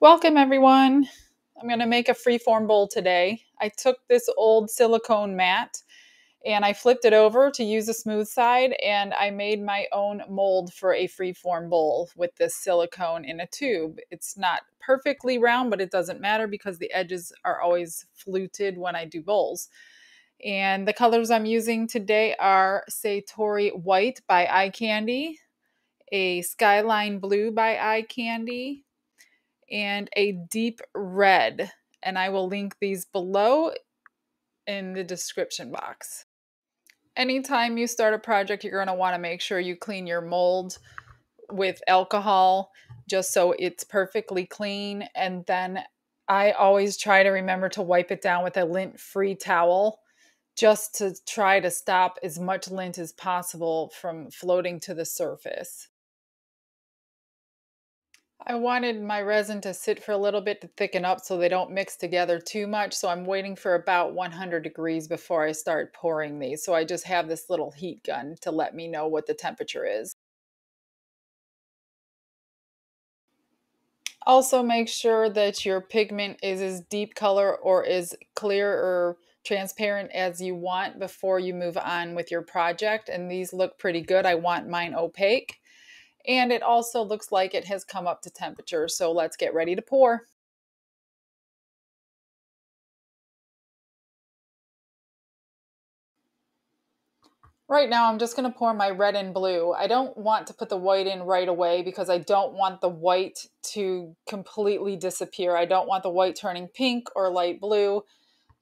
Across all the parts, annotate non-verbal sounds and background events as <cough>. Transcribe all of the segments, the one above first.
Welcome everyone. I'm going to make a freeform bowl today. I took this old silicone mat and I flipped it over to use the smooth side and I made my own mold for a freeform bowl with this silicone in a tube. It's not perfectly round, but it doesn't matter because the edges are always fluted when I do bowls. And the colors I'm using today are Satori White by Eye Candy, a Skyline Blue by Eye Candy, and a deep red. And I will link these below in the description box. Anytime you start a project, you're going to want to make sure you clean your mold with alcohol just so it's perfectly clean. And then I always try to remember to wipe it down with a lint free towel just to try to stop as much lint as possible from floating to the surface. I wanted my resin to sit for a little bit to thicken up so they don't mix together too much. So I'm waiting for about 100 degrees before I start pouring these. So I just have this little heat gun to let me know what the temperature is. Also make sure that your pigment is as deep color or as clear or transparent as you want before you move on with your project. And these look pretty good. I want mine opaque and it also looks like it has come up to temperature. So let's get ready to pour. Right now, I'm just going to pour my red and blue. I don't want to put the white in right away because I don't want the white to completely disappear. I don't want the white turning pink or light blue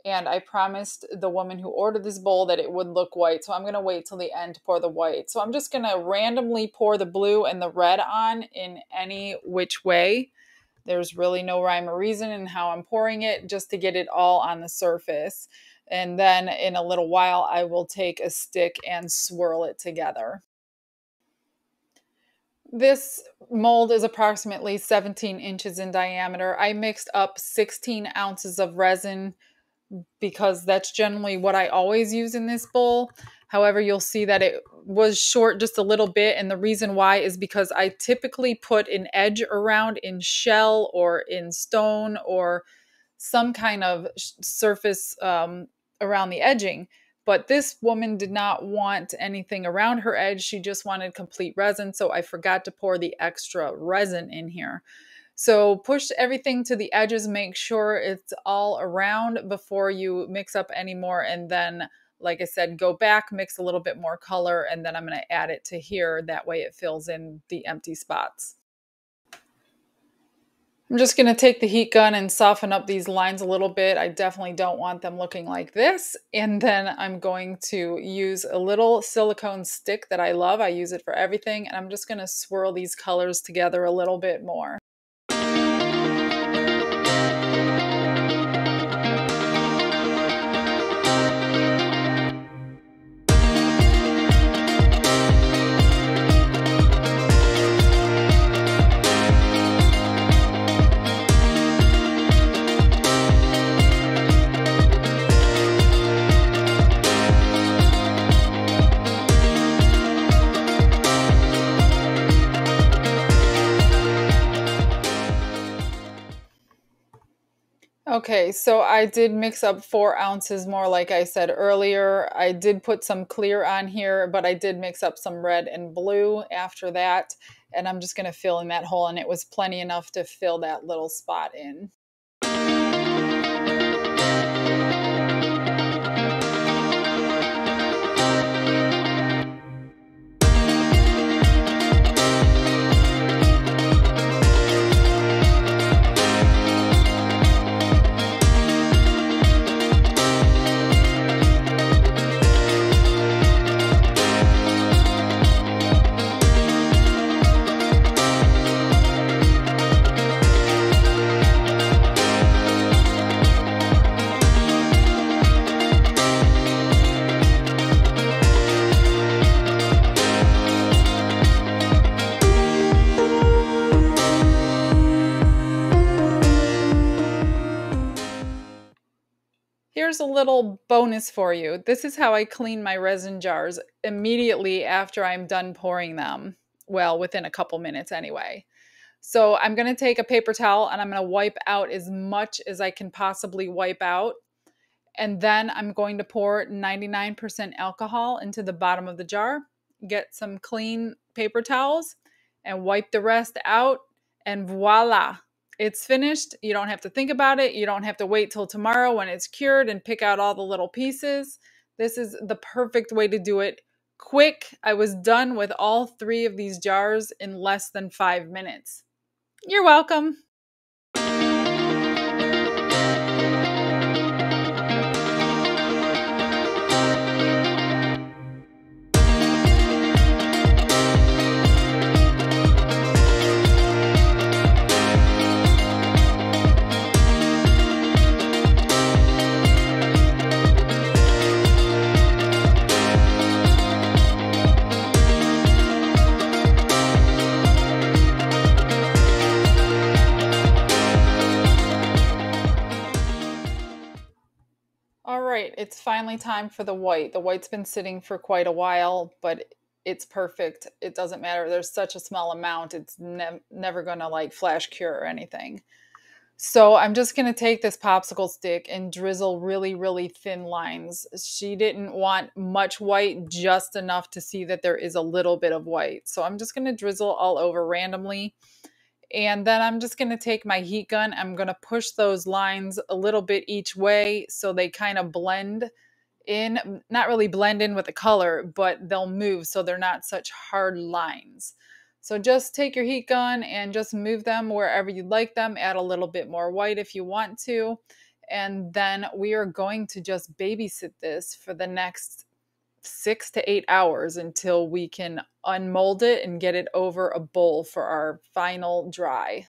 and I promised the woman who ordered this bowl that it would look white. So I'm going to wait till the end to pour the white. So I'm just going to randomly pour the blue and the red on in any which way. There's really no rhyme or reason in how I'm pouring it just to get it all on the surface. And then in a little while, I will take a stick and swirl it together. This mold is approximately 17 inches in diameter. I mixed up 16 ounces of resin because that's generally what I always use in this bowl. However, you'll see that it was short just a little bit. And the reason why is because I typically put an edge around in shell or in stone or some kind of surface um, around the edging. But this woman did not want anything around her edge. She just wanted complete resin. So I forgot to pour the extra resin in here. So push everything to the edges, make sure it's all around before you mix up any more. And then, like I said, go back, mix a little bit more color, and then I'm going to add it to here. That way it fills in the empty spots. I'm just going to take the heat gun and soften up these lines a little bit. I definitely don't want them looking like this. And then I'm going to use a little silicone stick that I love. I use it for everything. And I'm just going to swirl these colors together a little bit more. Okay, so I did mix up four ounces more, like I said earlier. I did put some clear on here, but I did mix up some red and blue after that. And I'm just going to fill in that hole, and it was plenty enough to fill that little spot in. Here's a little bonus for you. This is how I clean my resin jars immediately after I'm done pouring them. Well, within a couple minutes anyway. So I'm going to take a paper towel and I'm going to wipe out as much as I can possibly wipe out. And then I'm going to pour 99% alcohol into the bottom of the jar, get some clean paper towels, and wipe the rest out. And voila, it's finished. You don't have to think about it. You don't have to wait till tomorrow when it's cured and pick out all the little pieces. This is the perfect way to do it. Quick. I was done with all three of these jars in less than five minutes. You're welcome. Finally time for the white. The white's been sitting for quite a while, but it's perfect. It doesn't matter. There's such a small amount. It's ne- never going to like flash cure or anything. So I'm just going to take this popsicle stick and drizzle really, really thin lines. She didn't want much white, just enough to see that there is a little bit of white. So I'm just going to drizzle all over randomly. And then I'm just going to take my heat gun. I'm going to push those lines a little bit each way so they kind of blend in, not really blend in with the color, but they'll move so they're not such hard lines. So just take your heat gun and just move them wherever you'd like them. Add a little bit more white if you want to. And then we are going to just babysit this for the next six to eight hours until we can unmold it and get it over a bowl for our final dry.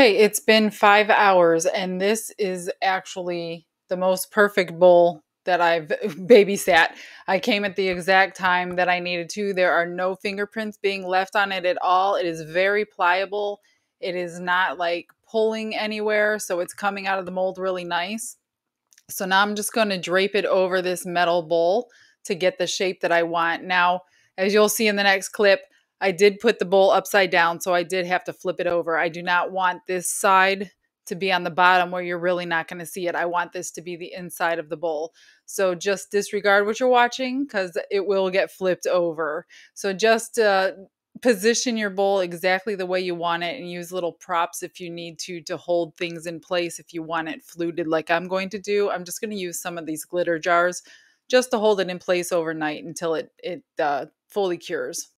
Okay, it's been five hours, and this is actually the most perfect bowl that I've <laughs> babysat. I came at the exact time that I needed to. There are no fingerprints being left on it at all. It is very pliable. It is not like pulling anywhere, so it's coming out of the mold really nice. So now I'm just going to drape it over this metal bowl to get the shape that I want. Now, as you'll see in the next clip, I did put the bowl upside down, so I did have to flip it over. I do not want this side to be on the bottom where you're really not going to see it. I want this to be the inside of the bowl. So just disregard what you're watching because it will get flipped over. So just uh, position your bowl exactly the way you want it and use little props if you need to to hold things in place if you want it fluted like I'm going to do. I'm just going to use some of these glitter jars just to hold it in place overnight until it, it uh, fully cures.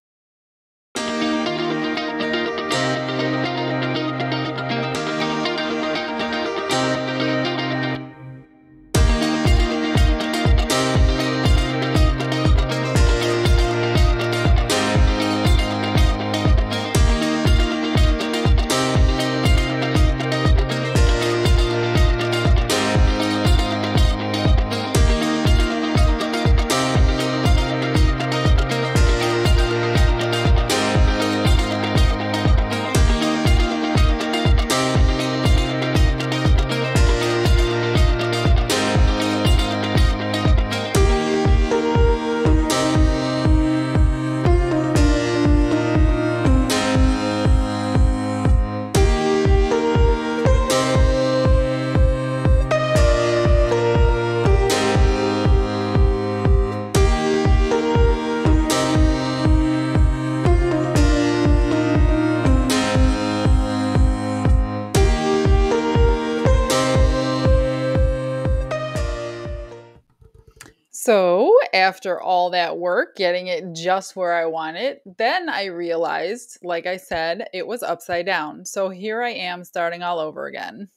After all that work, getting it just where I want it, then I realized, like I said, it was upside down. So, here I am starting all over again.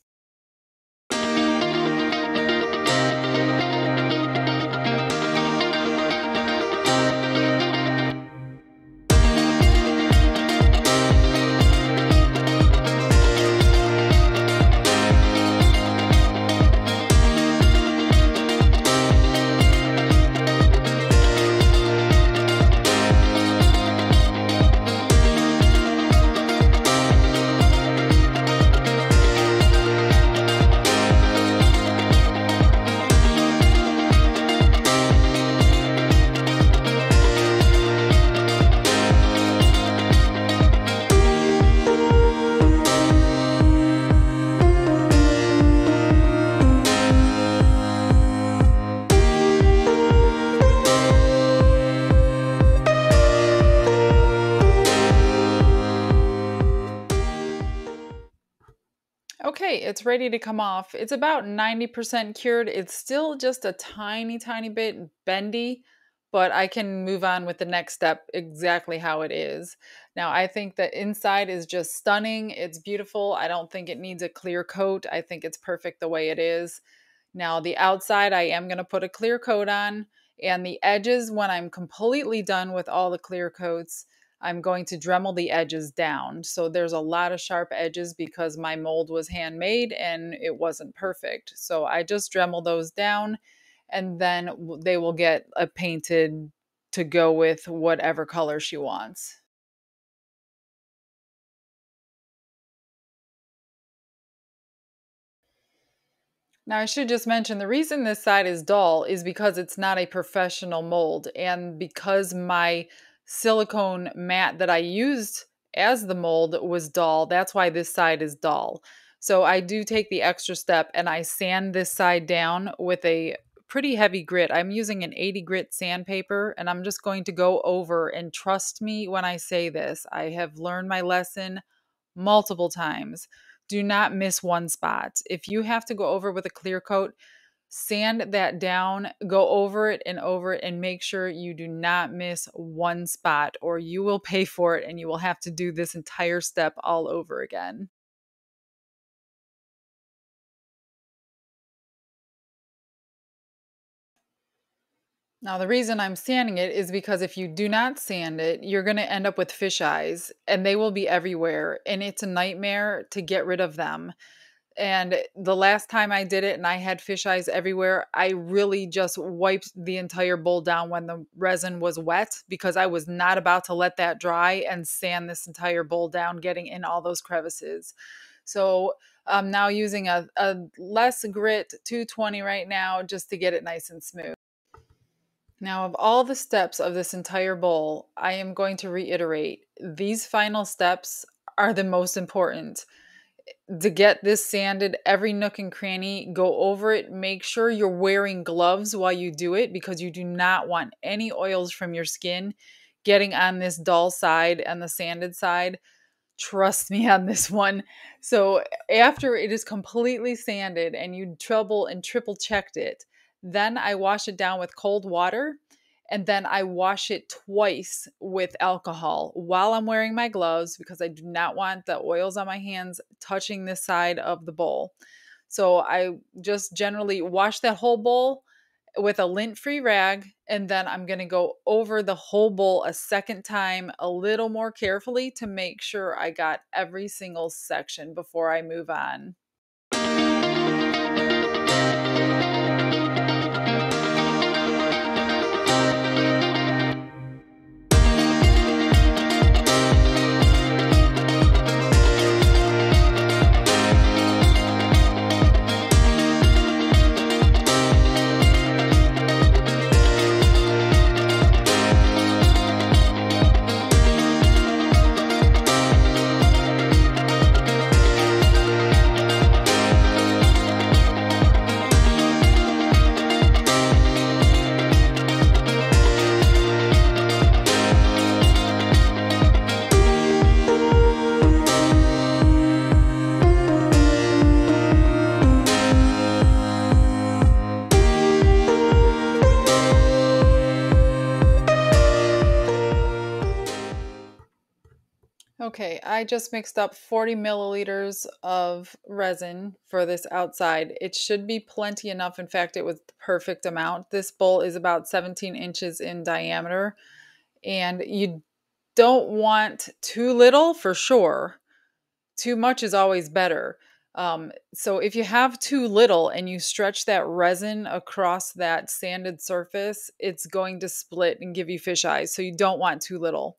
It's ready to come off. It's about 90% cured. It's still just a tiny, tiny bit bendy, but I can move on with the next step exactly how it is. Now, I think the inside is just stunning. It's beautiful. I don't think it needs a clear coat. I think it's perfect the way it is. Now, the outside, I am going to put a clear coat on, and the edges, when I'm completely done with all the clear coats, I'm going to Dremel the edges down. So there's a lot of sharp edges because my mold was handmade and it wasn't perfect. So I just Dremel those down and then they will get a painted to go with whatever color she wants. Now, I should just mention the reason this side is dull is because it's not a professional mold and because my silicone mat that I used as the mold was dull. That's why this side is dull. So I do take the extra step and I sand this side down with a pretty heavy grit. I'm using an 80 grit sandpaper and I'm just going to go over and trust me when I say this. I have learned my lesson multiple times. Do not miss one spot. If you have to go over with a clear coat, sand that down, go over it and over it, and make sure you do not miss one spot, or you will pay for it and you will have to do this entire step all over again. Now, the reason I'm sanding it is because if you do not sand it, you're going to end up with fish eyes and they will be everywhere. And it's a nightmare to get rid of them. And the last time I did it and I had fish eyes everywhere, I really just wiped the entire bowl down when the resin was wet because I was not about to let that dry and sand this entire bowl down, getting in all those crevices. So I'm now using a, a less grit 220 right now just to get it nice and smooth. Now, of all the steps of this entire bowl, I am going to reiterate these final steps are the most important to get this sanded every nook and cranny go over it. Make sure you're wearing gloves while you do it because you do not want any oils from your skin getting on this dull side and the sanded side. Trust me on this <laughs> one. So after it is completely sanded and you trouble and triple checked it then i wash it down with cold water and then I wash it twice with alcohol while I'm wearing my gloves because I do not want the oils on my hands touching this side of the bowl. So I just generally wash that whole bowl with a lint free rag and then I'm going to go over the whole bowl a second time a little more carefully to make sure I got every single section before I move on. Okay, I just mixed up 40 milliliters of resin for this outside. It should be plenty enough. In fact, it was the perfect amount. This bowl is about 17 inches in diameter, and you don't want too little for sure. Too much is always better. Um, so if you have too little and you stretch that resin across that sanded surface, it's going to split and give you fish eyes. So you don't want too little.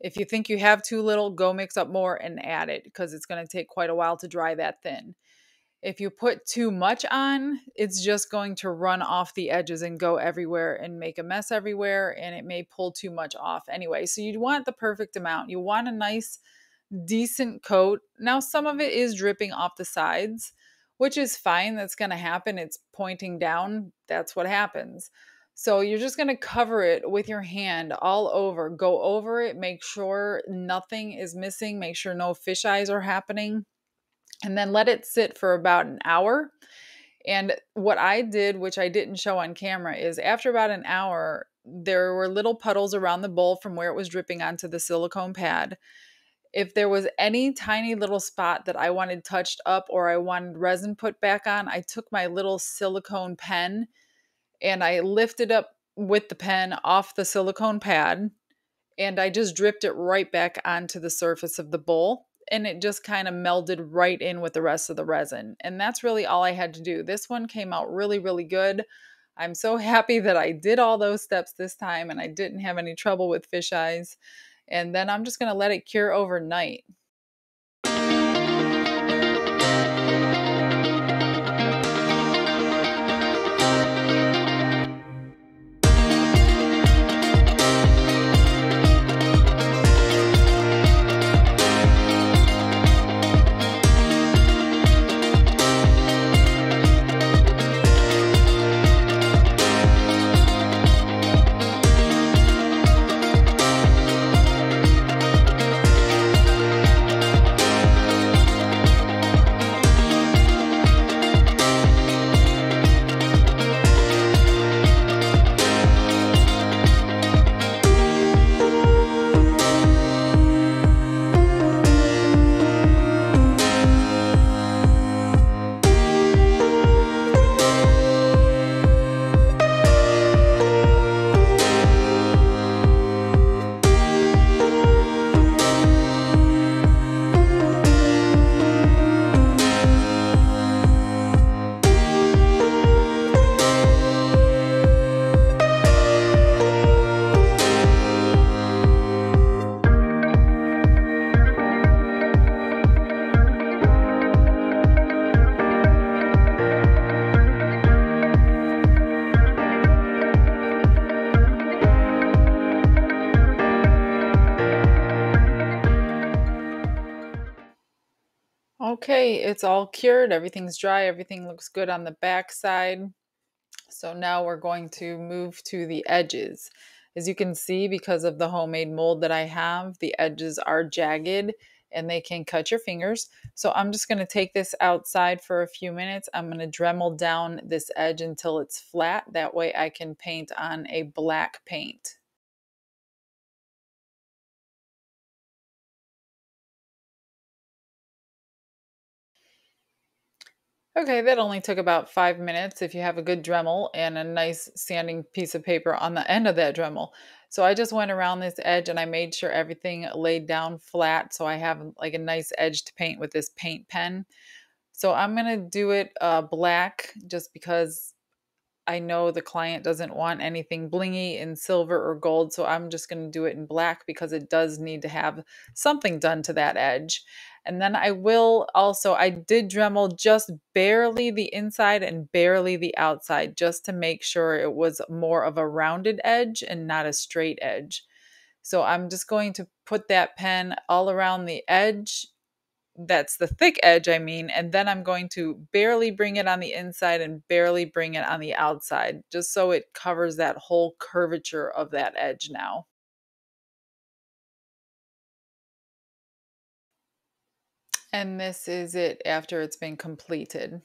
If you think you have too little, go mix up more and add it because it's going to take quite a while to dry that thin. If you put too much on, it's just going to run off the edges and go everywhere and make a mess everywhere, and it may pull too much off anyway. So you want the perfect amount. You want a nice, decent coat. Now, some of it is dripping off the sides, which is fine. That's going to happen. It's pointing down. That's what happens. So you're just going to cover it with your hand all over. Go over it, make sure nothing is missing, make sure no fish eyes are happening, and then let it sit for about an hour. And what I did, which I didn't show on camera, is after about an hour, there were little puddles around the bowl from where it was dripping onto the silicone pad. If there was any tiny little spot that I wanted touched up or I wanted resin put back on, I took my little silicone pen and I lifted up with the pen off the silicone pad and I just dripped it right back onto the surface of the bowl and it just kind of melded right in with the rest of the resin. And that's really all I had to do. This one came out really, really good. I'm so <laughs> happy that I did all those steps this time and I didn't have any trouble with fish eyes. And then I'm just going to let it cure overnight. Okay, it's all cured. Everything's dry. Everything looks good on the back side. So now we're going to move to the edges. As you can see, because of the homemade mold that I have, the edges are jagged and they can cut your fingers. So I'm just going to take this outside for a few minutes. I'm going to Dremel down this edge until it's flat. That way I can paint on a black paint. Okay, that only took about five minutes if you have a good Dremel and a nice sanding piece of paper on the end of that Dremel. So I just went around this edge and I made sure everything laid down flat so I have like a nice edge to paint with this paint pen. So I'm going to do it uh, black just because I know the client doesn't want anything blingy in silver or gold, so I'm just going to do it in black because it does need to have something done to that edge. And then I will also, I did Dremel just barely the inside and barely the outside just to make sure it was more of a rounded edge and not a straight edge. So I'm just going to put that pen all around the edge that's the thick edge, I mean, and then I'm going to barely bring it on the inside and barely bring it on the outside, just so it covers that whole curvature of that edge now. And this is it after it's been completed.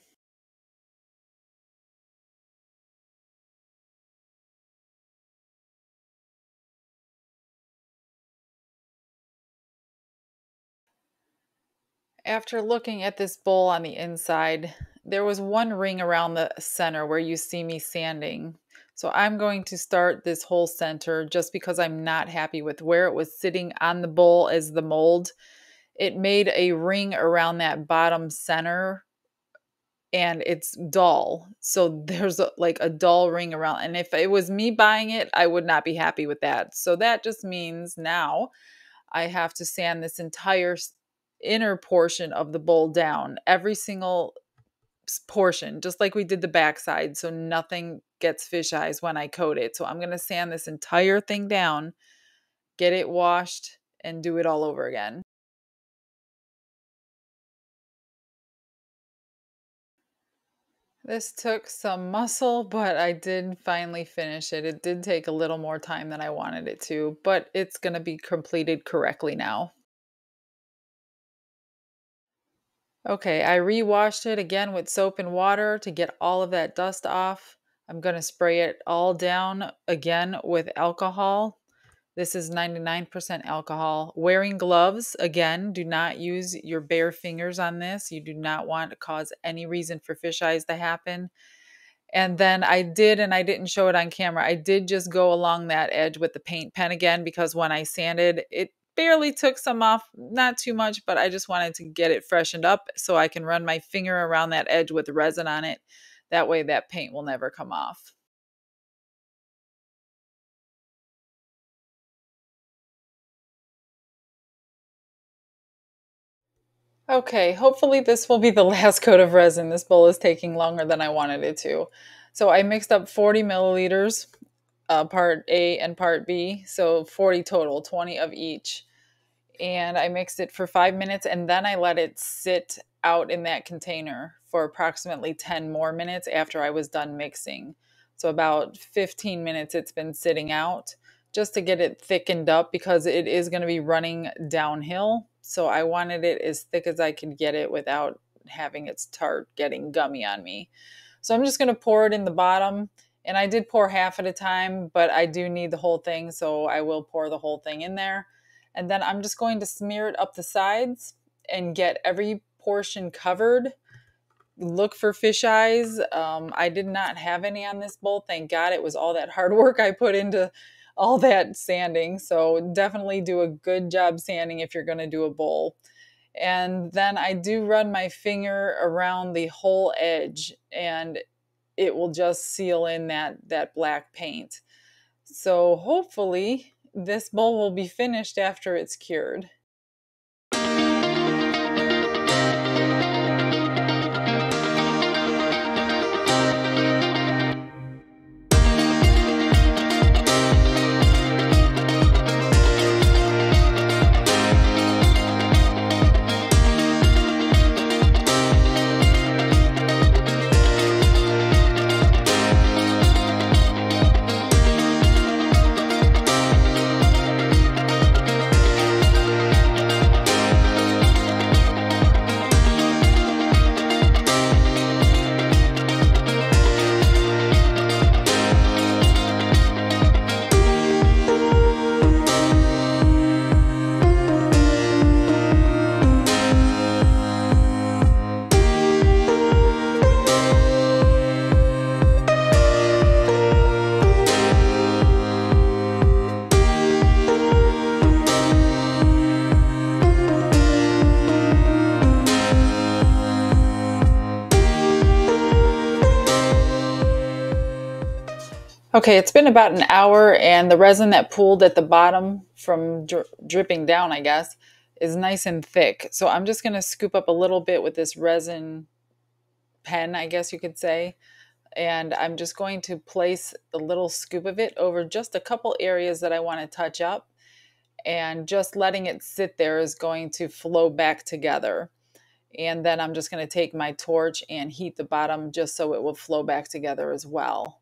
After looking at this bowl on the inside, there was one ring around the center where you see me sanding. So I'm going to start this whole center just because I'm not happy with where it was sitting on the bowl as the mold. It made a ring around that bottom center and it's dull. So <laughs> there's a, like a dull ring around. And if it was me buying it, I would not be happy with that. So that just means now I have to sand this entire inner portion of the bowl down, every single portion, just like we did the backside. So nothing gets fish eyes when I coat it. So I'm going to sand this entire thing down, get it washed, and do it all over again. This took some muscle, but I did finally finish it. It did take a little more time than I wanted it to, but it's going to be completed correctly now. Okay, I re-washed it again with soap and water to get all of that dust off. I'm going to spray it all down again with alcohol. This is 99% alcohol. Wearing gloves, again, do not use your bare fingers on this. You do not want to cause any reason for fish eyes to happen. And then I did, and I didn't show it on camera, I did just go along that edge with the paint pen again because when I sanded, it barely took some off, not too much, but I just wanted to get it freshened up so I can run my finger around that edge with resin on it. That way that paint will never come off. Okay, hopefully this will be the <laughs> last coat of resin. This bowl is taking longer than I wanted it to. So I mixed up 40 milliliters, uh, part A and part B, so 40 total, 20 of each. And I mixed it for five minutes and then I let it sit out in that container for approximately 10 more minutes after I was done mixing. So about 15 minutes it's been sitting out just to get it thickened up because it is going to be running downhill. So I wanted it as thick as I could get it without having its tart getting gummy on me. So I'm just going to pour it in the bottom. And I did pour half at a time, but I do need the whole thing. So I will pour the whole thing in there. And then I'm just going to smear it up the sides and get every portion covered. Look for fish eyes. Um, I did not have any on this bowl. Thank God it was all that hard <laughs> work I put into all that sanding. So definitely do a good job sanding if you're going to do a bowl. And then I do run my finger around the whole edge and it will just seal in that, that black paint. So hopefully this bowl will be finished after it's cured. Okay, it's been about an hour, and the resin that pooled at the bottom from dri dripping down, I guess, is nice and thick. So I'm just going to scoop up a little bit with this resin pen, I guess you could say. And I'm just going to place a little scoop of it over just a couple areas that I want to touch up. And just letting it sit there is going to flow back together. And then I'm just going to take my torch and heat the bottom just so it will flow back together as well.